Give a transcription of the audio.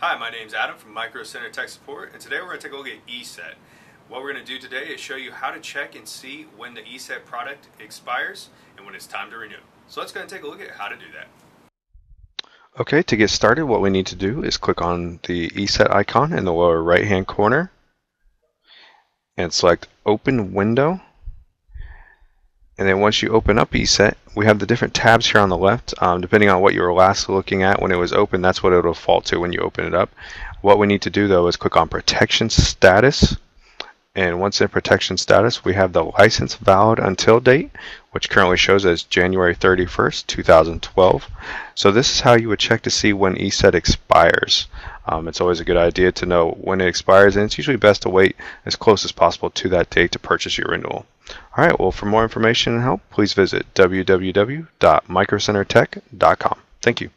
Hi, my name's Adam from Micro Center Tech Support, and today we're going to take a look at ESET. What we're going to do today is show you how to check and see when the ESET product expires and when it's time to renew. So let's go and take a look at how to do that. Okay, to get started, what we need to do is click on the ESET icon in the lower right hand corner and select Open Window. And then once you open up ESET, we have the different tabs here on the left. Um, depending on what you were last looking at when it was open, that's what it'll default to when you open it up. What we need to do though is click on Protection Status. And once in protection status, we have the license valid until date, which currently shows as January 31st, 2012. So this is how you would check to see when ESET expires. Um, it's always a good idea to know when it expires, and it's usually best to wait as close as possible to that date to purchase your renewal. All right, well, for more information and help, please visit www.microcentertech.com. Thank you.